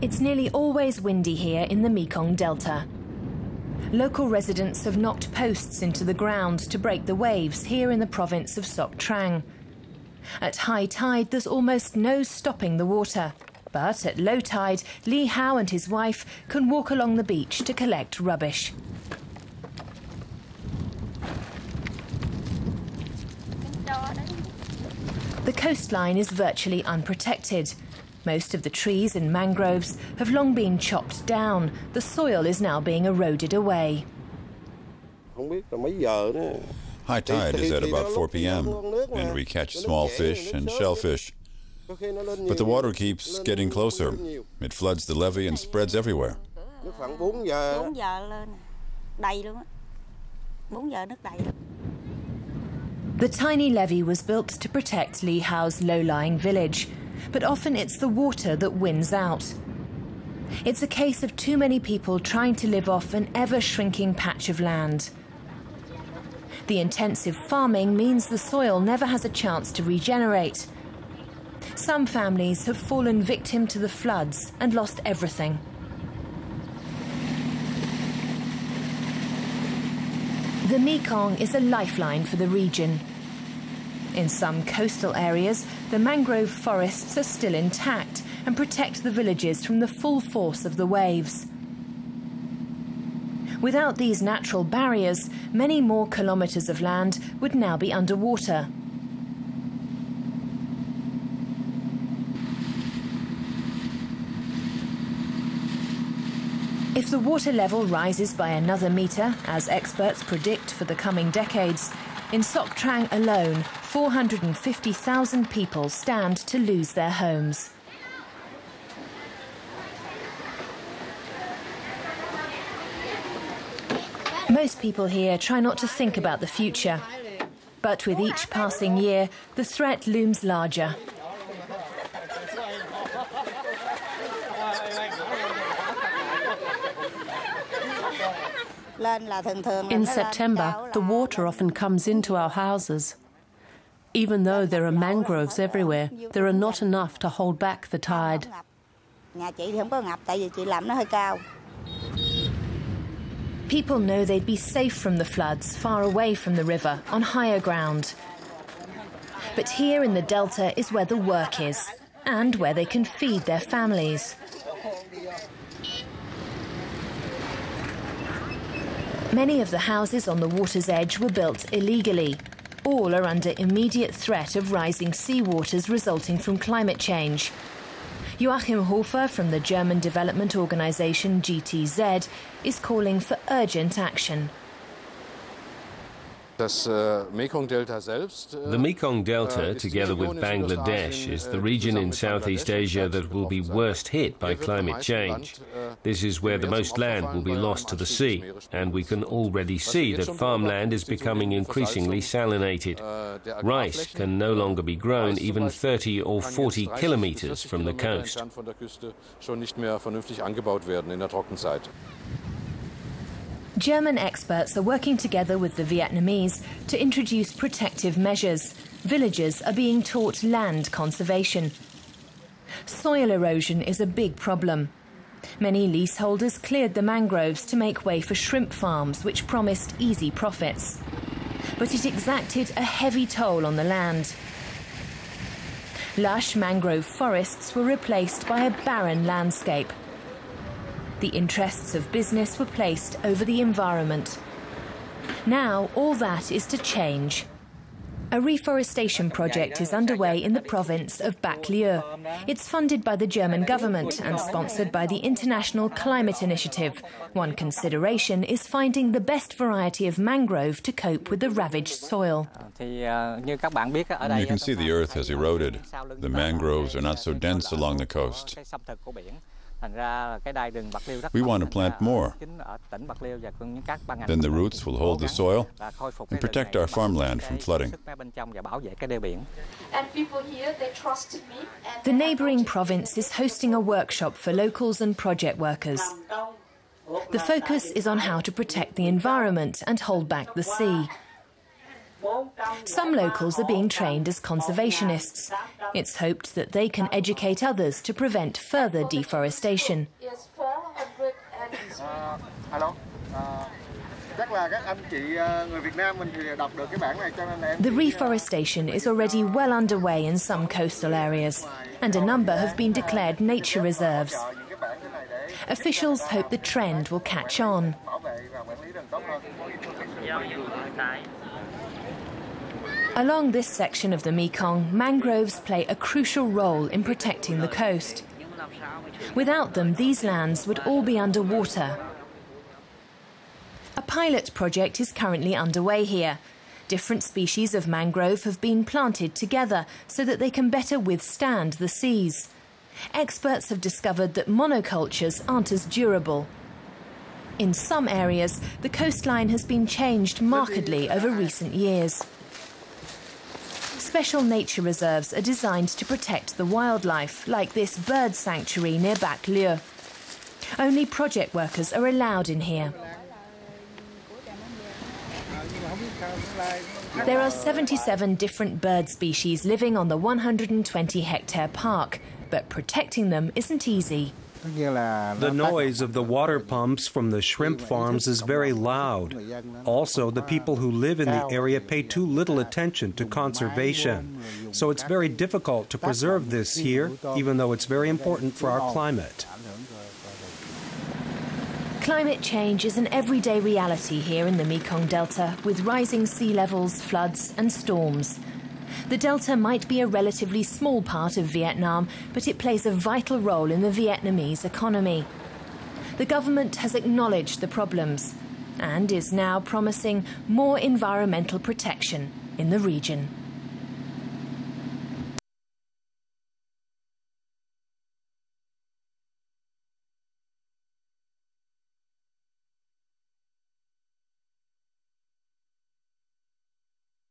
It's nearly always windy here in the Mekong Delta. Local residents have knocked posts into the ground to break the waves here in the province of Soc Trang. At high tide, there's almost no stopping the water. But at low tide, Li Hao and his wife can walk along the beach to collect rubbish. The coastline is virtually unprotected. Most of the trees and mangroves have long been chopped down. The soil is now being eroded away. High tide is at about 4 p.m., and we catch small fish and shellfish. But the water keeps getting closer. It floods the levee and spreads everywhere. The tiny levee was built to protect Li Hao's low-lying village, but often it's the water that wins out. It's a case of too many people trying to live off an ever-shrinking patch of land. The intensive farming means the soil never has a chance to regenerate. Some families have fallen victim to the floods and lost everything. The Mekong is a lifeline for the region. In some coastal areas, the mangrove forests are still intact and protect the villages from the full force of the waves. Without these natural barriers, many more kilometres of land would now be underwater. If the water level rises by another metre, as experts predict for the coming decades, in Soc Trang alone, 450,000 people stand to lose their homes. Most people here try not to think about the future. But with each passing year, the threat looms larger. In September, the water often comes into our houses. Even though there are mangroves everywhere, there are not enough to hold back the tide. People know they'd be safe from the floods, far away from the river, on higher ground. But here in the Delta is where the work is, and where they can feed their families. Many of the houses on the water's edge were built illegally. All are under immediate threat of rising seawaters resulting from climate change. Joachim Hofer from the German development organisation GTZ is calling for urgent action. The Mekong Delta, together with Bangladesh, is the region in Southeast Asia that will be worst hit by climate change. This is where the most land will be lost to the sea, and we can already see that farmland is becoming increasingly salinated. Rice can no longer be grown even 30 or 40 kilometers from the coast. German experts are working together with the Vietnamese to introduce protective measures. Villagers are being taught land conservation. Soil erosion is a big problem. Many leaseholders cleared the mangroves to make way for shrimp farms, which promised easy profits. But it exacted a heavy toll on the land. Lush mangrove forests were replaced by a barren landscape the interests of business were placed over the environment. Now, all that is to change. A reforestation project is underway in the province of Bac Lieu. It's funded by the German government and sponsored by the International Climate Initiative. One consideration is finding the best variety of mangrove to cope with the ravaged soil. You can see the earth has eroded. The mangroves are not so dense along the coast. We want to plant more. Then the roots will hold the soil and protect our farmland from flooding. The neighbouring province is hosting a workshop for locals and project workers. The focus is on how to protect the environment and hold back the sea. Some locals are being trained as conservationists. It's hoped that they can educate others to prevent further deforestation. The reforestation is already well underway in some coastal areas, and a number have been declared nature reserves. Officials hope the trend will catch on. Along this section of the Mekong, mangroves play a crucial role in protecting the coast. Without them, these lands would all be underwater. A pilot project is currently underway here. Different species of mangrove have been planted together so that they can better withstand the seas. Experts have discovered that monocultures aren't as durable. In some areas, the coastline has been changed markedly over recent years. Special nature reserves are designed to protect the wildlife, like this bird sanctuary near Bac Lieu. Only project workers are allowed in here. There are 77 different bird species living on the 120 hectare park, but protecting them isn't easy. The noise of the water pumps from the shrimp farms is very loud. Also, the people who live in the area pay too little attention to conservation. So it's very difficult to preserve this here, even though it's very important for our climate. Climate change is an everyday reality here in the Mekong Delta, with rising sea levels, floods, and storms. The delta might be a relatively small part of Vietnam, but it plays a vital role in the Vietnamese economy. The government has acknowledged the problems and is now promising more environmental protection in the region.